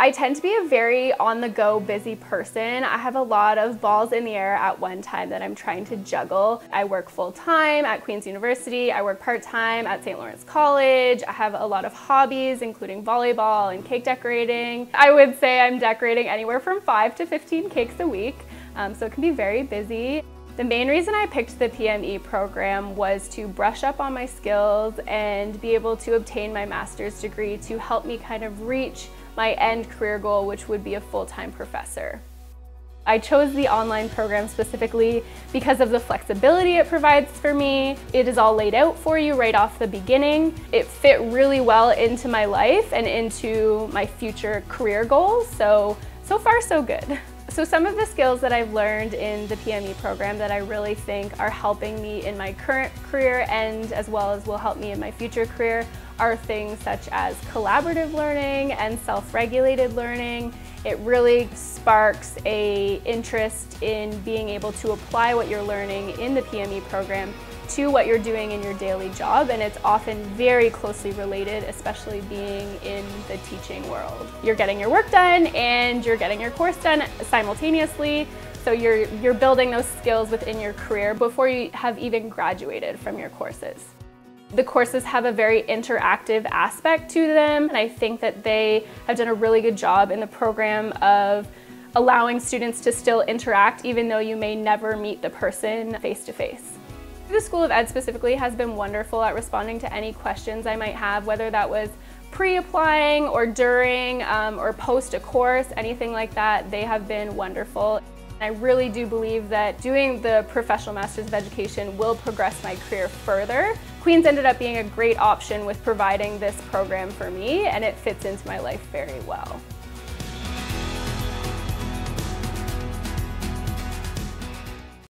I tend to be a very on the go busy person. I have a lot of balls in the air at one time that I'm trying to juggle. I work full time at Queen's University, I work part time at St. Lawrence College. I have a lot of hobbies, including volleyball and cake decorating. I would say I'm decorating anywhere from 5 to 15 cakes a week, um, so it can be very busy. The main reason I picked the PME program was to brush up on my skills and be able to obtain my master's degree to help me kind of reach my end career goal, which would be a full-time professor. I chose the online program specifically because of the flexibility it provides for me. It is all laid out for you right off the beginning. It fit really well into my life and into my future career goals. So, so far so good. So some of the skills that I've learned in the PME program that I really think are helping me in my current career and as well as will help me in my future career are things such as collaborative learning and self-regulated learning. It really sparks a interest in being able to apply what you're learning in the PME program to what you're doing in your daily job and it's often very closely related, especially being in the teaching world. You're getting your work done and you're getting your course done simultaneously, so you're, you're building those skills within your career before you have even graduated from your courses. The courses have a very interactive aspect to them and I think that they have done a really good job in the program of allowing students to still interact even though you may never meet the person face to face. The School of Ed specifically has been wonderful at responding to any questions I might have, whether that was pre-applying or during um, or post a course, anything like that. They have been wonderful. I really do believe that doing the Professional Masters of Education will progress my career further. Queen's ended up being a great option with providing this program for me and it fits into my life very well.